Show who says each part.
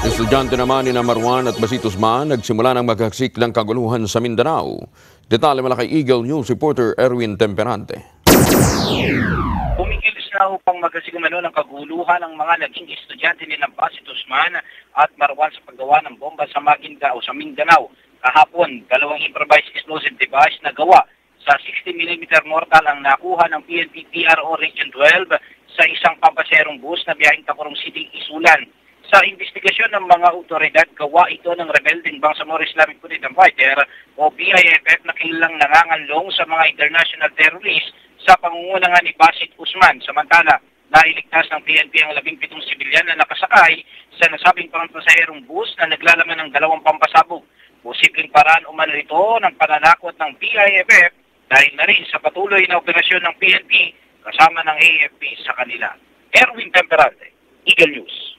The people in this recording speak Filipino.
Speaker 1: Estudyante naman ni Marwan at Basitos Man nagsimula ng maghaksik ng kaguluhan sa Mindanao. Detalye mula kay Eagle News reporter Erwin Temperante.
Speaker 2: Pumikilos na upang magkasigumano ng kaguluhan ng mga naging estudyante ni Basit Usman at Marwan sa paggawa ng bomba sa Maguinda o sa Mindanao. Kahapon, dalawang improvised explosive device na gawa sa 60mm mortal ang nakuha ng PNP PRO Region 12 sa isang pampaserong bus na biyaheng Tacorong City, Isulan. Sa investigasyon ng mga otoridad, gawa ito ng rebelding Bangsamoro Islamic Freedom Fighter o BIFF na kilalang nanganganlong sa mga international terrorists sa pangungunahan ni Basit Usman. Samantala, nailigtas ng PNP ang labing pitong sibilyan na nakasakay sa nasabing pampasaherong bus na naglalaman ng dalawang pampasabog. Posibleng paraan umano ito ng pananakot ng BIFF dahil na rin sa patuloy na operasyon ng PNP kasama ng AFP sa kanila. Erwin Temperante, Eagle News.